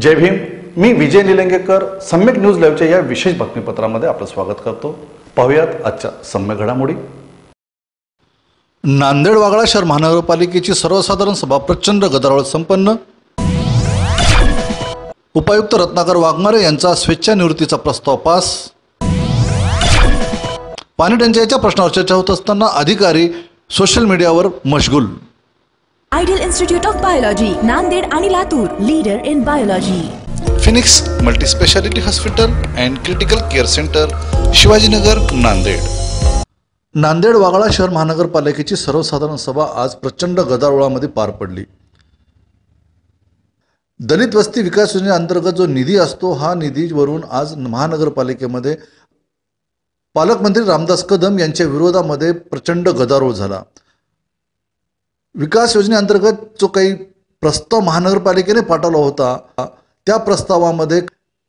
जय भीम. मी विजय निलंगेकर सम्यक न्यूज लाईव्हच्या या विशेष बातमीपत्रामध्ये आपलं स्वागत करतो. पाहूयात आजच्या सम्यक घडामोडी. नांदेड वागळा शहर महानगरपालिकेची सर्वसाधारण सभा प्रचंड गदारोळ संपन्न. उपायुक्त रत्नाकर वाघमारे यांचा स्वेच्छानिवृत्तीचा प्रस्ताव पास. पाणी टंचाईच्या प्रश्नावर चर्चा होत असताना अधिकारी सोशल मीडियावर मशगूल. Ideal institute of biology Nanded आणि Latur leader in biology Phoenix multispeciality hospital and critical care centre Shivajinagar Nanded. Nanded Waghala शहर महानगरपालिकेची सर्वसाधारण सभा आज प्रचंड गदारोळामध्ये पार पडली. दलित वस्ती विकास योजनेअंतर्गत जो निधी असतो हा निधीवरून आज महानगरपालिकेमध्ये पालकमंत्री रामदास कदम यांच्या विरोधामध्ये प्रचंड गदारोळ झाला. विकास योजनेअंतर्गत जो काही प्रस्ताव महानगरपालिकेने पाठवला होता त्या प्रस्तावामध्ये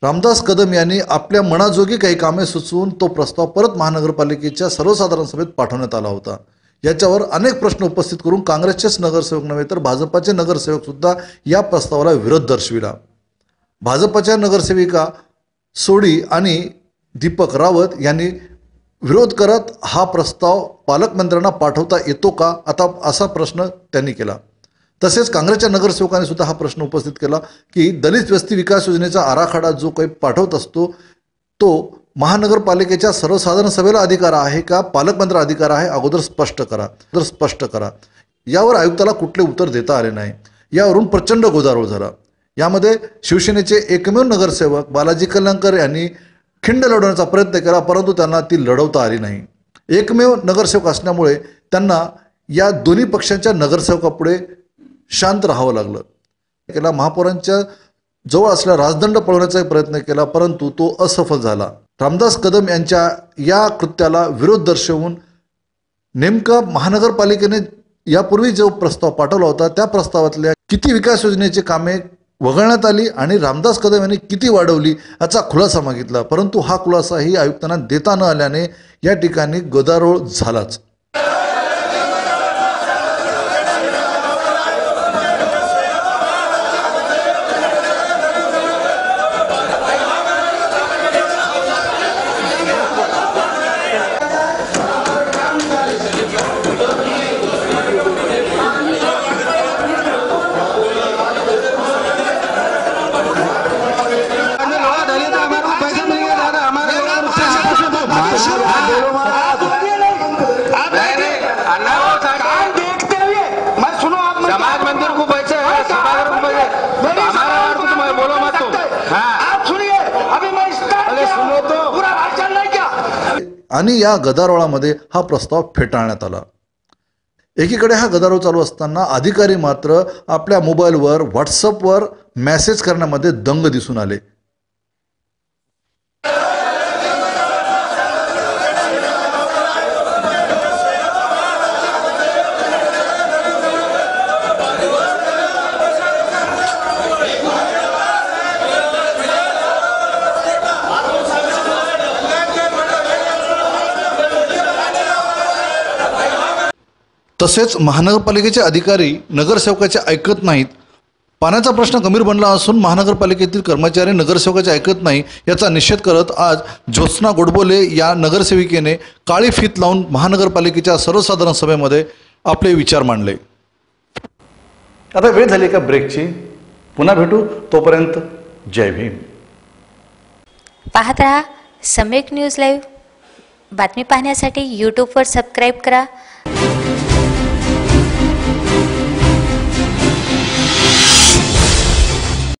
रामदास कदम यांनी आपल्या मनाजोगी काही कामे सुचवून तो प्रस्ताव परत महानगरपालिकेच्या सर्वसाधारण सभेत पाठवण्यात आला होता. याच्यावर अनेक प्रश्न उपस्थित करून काँग्रेसचेच नगरसेवक नव्हे तर भाजपाचे नगरसेवक सुद्धा या प्रस्तावाला विरोध दर्शविला. भाजपाच्या नगरसेविका सोडी आणि दीपक रावत यांनी विरोध करत हा प्रस्ताव पालकमंत्र्यांना पाठवता येतो का? आता असा प्रश्न त्यांनी केला. तसेच काँग्रेसच्या नगरसेवकांनी सुद्धा हा प्रश्न उपस्थित केला की दलित वस्ती विकास योजनेचा आराखडा जो काही पाठवत असतो तो महानगरपालिकेच्या सर्वसाधारण सभेला अधिकार आहे का? पालकमंत्र अधिकार आहे? अगोदर स्पष्ट करा. अगोदर स्पष्ट करा. यावर आयुक्ताला कुठले उत्तर देता आले नाही. यावरून प्रचंड गोदारोळ झाला. यामध्ये शिवसेनेचे एकमेव नगरसेवक बालाजी कल्याणकर यांनी खिंड लढवण्याचा प्रयत्न केला परंतु त्यांना ती लढवता आली नाही. एकमेव नगरसेवक असल्यामुळे त्यांना या दोन्ही पक्षांच्या नगरसेवकापुढे शांत राहावं लागलं. केला महापौरांच्या जवळ असलेला राजदंड पळवण्याचा प्रयत्न केला परंतु तो असफल झाला. रामदास कदम यांच्या या कृत्याला विरोध दर्शवून नेमका महानगरपालिकेने यापूर्वी जो प्रस्ताव पाठवला होता त्या प्रस्तावातल्या किती विकास योजनेची कामे वगळण्यात आली आणि रामदास कदम यांनी किती वाढवली याचा खुलासा मागितला. परंतु हा खुलासाही आयुक्तांना देता न आल्याने या ठिकाणी गदारोळ झालाच. सभागार हमारा और कुछ मैं बोलो मत तुम हाँ आप सुनिए अभी मैं अरे सुनो तो। पूरा भाषण क्या आणि या गदारोळामध्ये हा प्रस्ताव फेटाळण्यात आला एकीकडे हा गदारोळ चालू असताना अधिकारी मात्र आपल्या मोबाईलवर व्हॉट्सअपवर मेसेज करण्यामध्ये दंग दिसून आले तसेच महानगरपालिकेचे अधिकारी नगरसेवकाचे ऐकत नाहीत. पाण्याचा प्रश्न गंभीर बनला असून महानगरपालिकेतील कर्मचारी नगरसेवकाचे ऐकत नाही याचा निषेध करत आज ज्योत्स्ना गोडबोले या नगरसेविकेने काळी फीत लावून महानगरपालिकेच्या सर्वसाधारण सभेमध्ये आपले विचार मांडले. आता वेळ झाली का ब्रेकची? पुन्हा भेटू. तोपर्यंत जय भीम. पाहत रहा सम्यक न्यूज लाईव्ह. बातमी पाहण्यासाठी यूट्यूबवर सबस्क्राईब करा.